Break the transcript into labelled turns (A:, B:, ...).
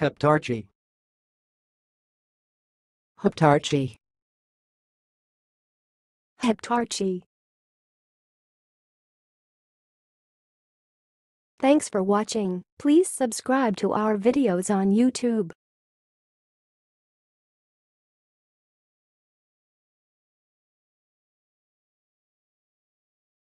A: Heptarchy. Heptarchy.
B: Heptarchy. Thanks for watching. Please subscribe to our videos on YouTube.